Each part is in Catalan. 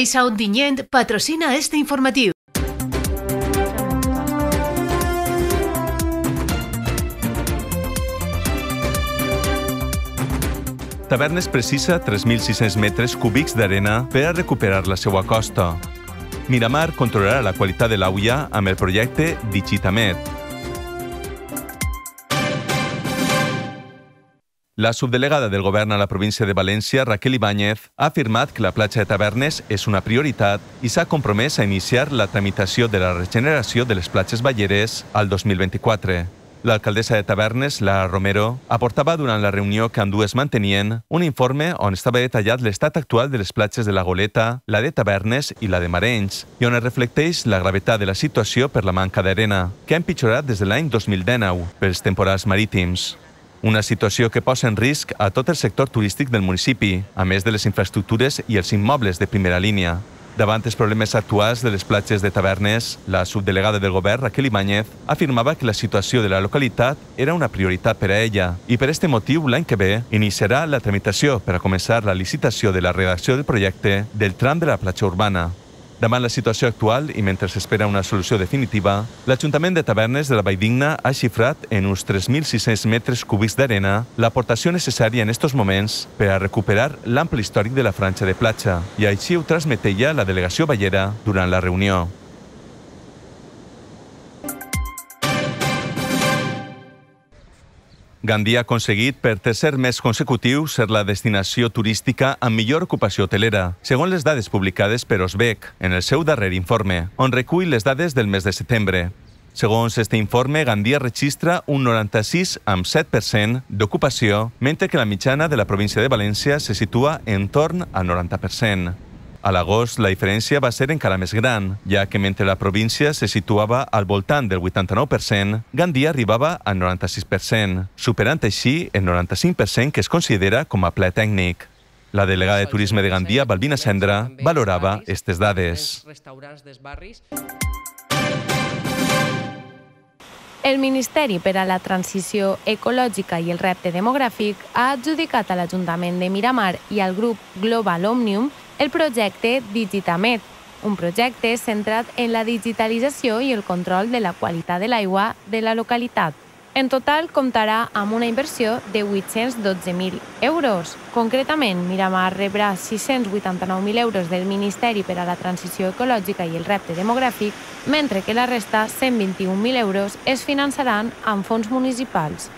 Caixa Ontinyent patrocina este informatiu. Tavernes precisa 3.600 metres cúbics d'arena per a recuperar la seva costa. Miramar controlarà la qualitat de l'aigua amb el projecte Digitamet. La subdelegada del govern a la província de València, Raquel Ibáñez, ha afirmat que la platja de Tavernes és una prioritat i s'ha compromès a iniciar la tramitació de la regeneració de les platges balleres al 2024. L'alcaldessa de Tavernes, la Romero, aportava durant la reunió que ambdues mantenien un informe on estava detallat l'estat actual de les platges de la Goleta, la de Tavernes i la de Marenys, i on es reflecteix la gravetat de la situació per la manca d'arena, que ha empitjorat des de l'any 2019 pels temporals marítims. Una situació que posa en risc a tot el sector turístic del municipi, a més de les infraestructures i els immobles de primera línia. Davant els problemes actuals de les platges de Tavernes, la subdelegada del govern, Raquel Ibáñez, afirmava que la situació de la localitat era una prioritat per a ella i per este motiu l'any que ve iniciarà la tramitació per a començar la licitació de la redacció del projecte del tram de la platja urbana. Davant la situació actual i mentre s'espera una solució definitiva, l'Ajuntament de Tavernes de la Valldigna ha xifrat en uns 3.600 metres cúbics d'arena l'aportació necessària en estos moments per a recuperar l'ample històric de la franja de platja i així ho transmeteia la delegació ballera durant la reunió. Gandia ha aconseguit per tercer mes consecutiu ser la destinació turística amb millor ocupació hotelera, segons les dades publicades per Osbec en el seu darrer informe, on recull les dades del mes de setembre. Segons este informe, Gandia registra un 96,7% d'ocupació, mentre que la mitjana de la província de València se situa en torn al 90%. A l'agost, la diferència va ser encara més gran, ja que mentre la província se situava al voltant del 89%, Gandia arribava al 96%, superant així el 95% que es considera com a ple tècnic. La delegada de Turisme de Gandia, Balbina Sendra, valorava aquestes dades. El Ministeri per a la Transició Ecològica i el Repte Demogràfic ha adjudicat a l'Ajuntament de Miramar i al grup Global Omnium el projecte Digitamet, un projecte centrat en la digitalització i el control de la qualitat de l'aigua de la localitat. En total, comptarà amb una inversió de 812.000 euros. Concretament, Miramar rebrà 689.000 euros del Ministeri per a la Transició Ecològica i el Repte Demogràfic, mentre que la resta, 121.000 euros, es finançaran amb fons municipals.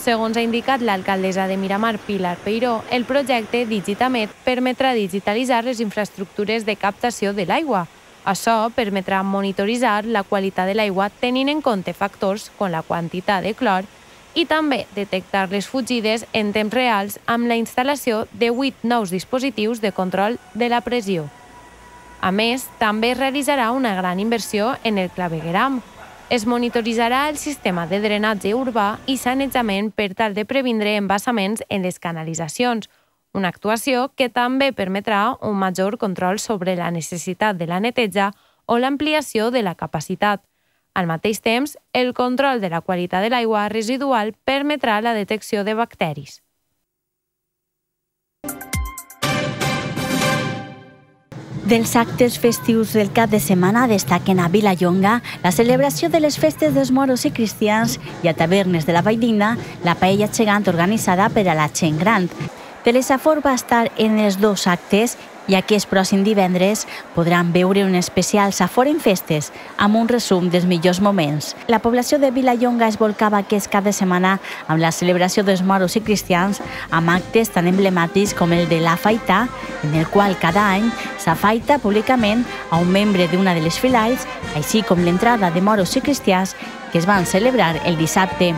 Segons ha indicat l'alcaldessa de Miramar, Pilar Peiró, el projecte Digitamet permetrà digitalitzar les infraestructures de captació de l'aigua. Això permetrà monitoritzar la qualitat de l'aigua tenint en compte factors com la quantitat de clor i també detectar les fugides en temps reals amb la instal·lació de 8 nous dispositius de control de la pressió. A més, també es realitzarà una gran inversió en el clavegueram, es monitoritzarà el sistema de drenatge urbà i sanejament per tal de previndre embassaments en les canalitzacions, una actuació que també permetrà un major control sobre la necessitat de la neteja o l'ampliació de la capacitat. Al mateix temps, el control de la qualitat de l'aigua residual permetrà la detecció de bacteris. Dels actes festius del cap de setmana destaquen a Vilallonga la celebració de les festes dels moros i cristians i a tavernes de la Valldigna la paella gegant organitzada per a la gent gran. Telesafor va estar en els dos actes i aquest pròxim divendres podran veure un especial Safor en Festes amb un resum dels millors moments. La població de Vilallonga es volcava aquest cap de setmana amb la celebració dels moros i cristians amb actes tan emblemàtics com el de la Faita, en el qual cada any s'afaita públicament a un membre d'una de les filals, així com l'entrada de moros i cristians que es van celebrar el dissabte.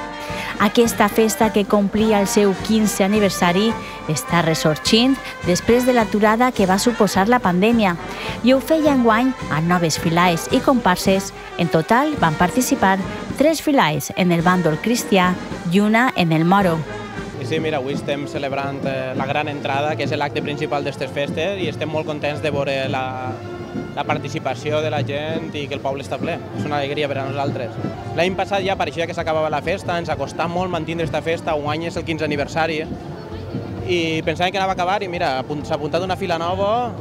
Aquesta festa que complia el seu 15 aniversari està ressorgint després de l'aturada que va suposar la pandèmia i ho feia enguany a noves filaes i comparses. En total van participar tres filaes en el bàndol cristià i una en el moro. Sí, mira, avui estem celebrant eh, la gran entrada, que és l'acte principal d'aquestes festes, i estem molt contents de veure la, la participació de la gent i que el poble està ple. És una alegria per a nosaltres. L'any passat ja pareixia que s'acabava la festa, ens ha costat molt mantenir aquesta festa, un any és el 15 aniversari, i pensàvem que anava a acabar i mira, s'ha apuntat una fila nova,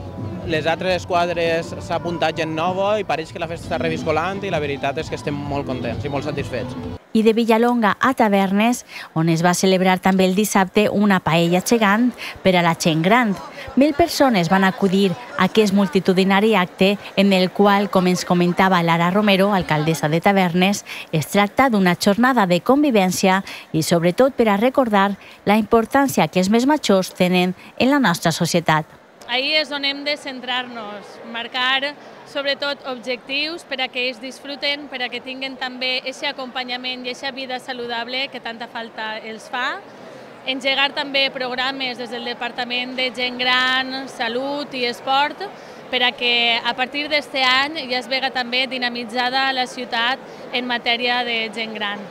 les altres quadres s'ha apuntat gent nova i pareix que la festa està reviscolant i la veritat és que estem molt contents i molt satisfets i de Villalonga a Tavernes, on es va celebrar també el dissabte una paella gegant per a la gent gran. Mil persones van acudir a aquest multitudinari acte en el qual, com ens comentava Lara Romero, alcaldessa de Tavernes, es tracta d'una jornada de convivència i sobretot per a recordar la importància que els més majors tenen en la nostra societat. Ahí és on hem de centrar-nos, marcar sobretot objectius per a que ells disfruten, per a que tinguin també aquest acompanyament i aquesta vida saludable que tanta falta els fa. Engegar també programes des del Departament de Gent Gran, Salut i Esport per a que a partir d'aquest any ja es vega també dinamitzada la ciutat en matèria de gent gran.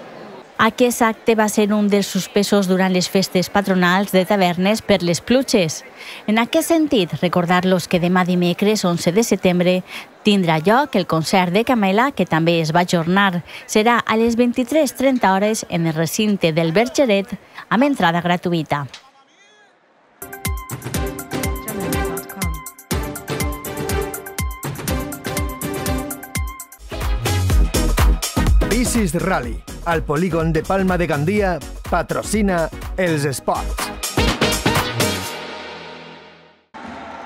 Aquest acte va ser un dels suspesos durant les festes patronals de tavernes per les pluges. En aquest sentit, recordar-los que demà dimecres 11 de setembre tindrà lloc el concert de Camela, que també es va ajornar. Serà a les 23.30 hores en el recinte del Bergeret amb entrada gratuïta. Bicis Rally al polígon de Palma de Gandia patrocina els esports.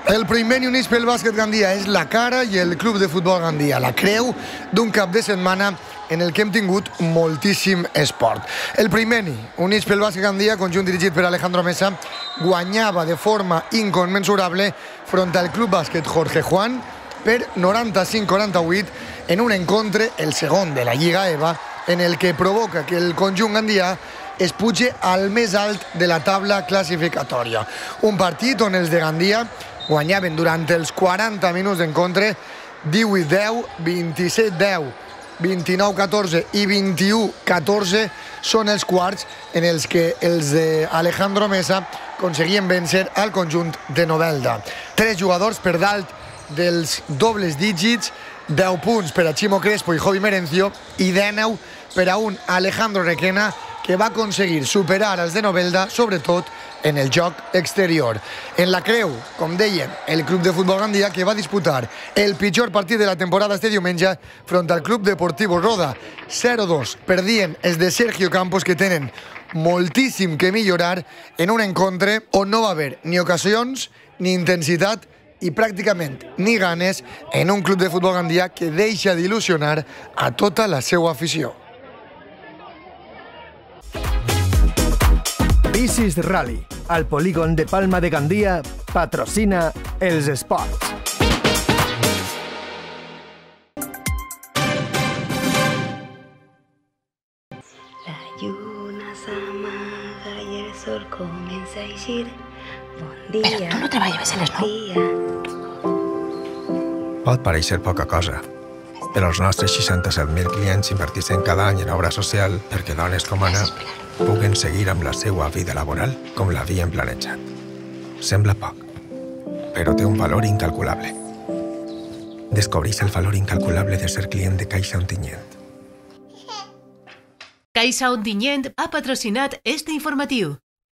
El primer i unís pel bàsquet Gandia és la cara i el club de futbol Gandia, la creu d'un cap de setmana en el que hem tingut moltíssim esport. El primer unís pel bàsquet Gandia, conjunt dirigit per Alejandro Mesa, guanyava de forma inconmensurable front al club bàsquet Jorge Juan per 95-48 en un encontre, el segon de la Lliga EVA, en el que provoca que el conjunt gandià es puge al més alt de la taula classificatòria. Un partit on els de Gandia guanyaven durant els 40 minuts d'encontre 18-10, 27-10, 29-14 i 21-14 són els quarts en els que els d'Alejandro Mesa aconseguien vèncer al conjunt de Novelda. Tres jugadors per dalt dels dobles dígits, 10 punts per a Chimo Crespo i Jovi Merencio i 19 per a un Alejandro Requena que va aconseguir superar els de Novelda, sobretot en el joc exterior. En la creu, com deien, el club de futbol Gandia que va disputar el pitjor partit de la temporada este diumenge front al club deportivo Roda. 0-2. Perdien els de Sergio Campos que tenen moltíssim que millorar en un encontre on no va haver ni ocasions ni intensitat i pràcticament ni ganes en un club de futbol gandià que deixa d'il·lusionar a tota la seva afició. Bicis Rally, al polígon de Palma de Gandia, patrocina els esports. La lluna s'amaga i el sol comença a eixir Però tu no treballaves a les 9? Pot pareixer poca cosa, però els nostres 67.000 clients inverteixen cada any en obra social perquè dones com Anna puguen seguir amb la seva vida laboral com l'havien planejat. Sembla poc, però té un valor incalculable. Descobreix el valor incalculable de ser client de Caixa Ontinyent. Caixa Ontinyent ha patrocinat este informatiu.